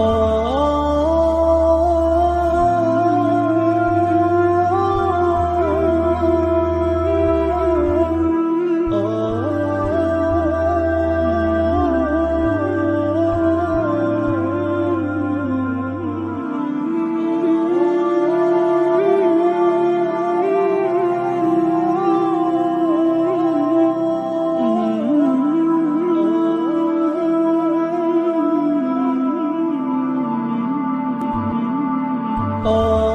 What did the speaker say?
Oh Oh.